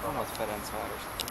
Ferencváros.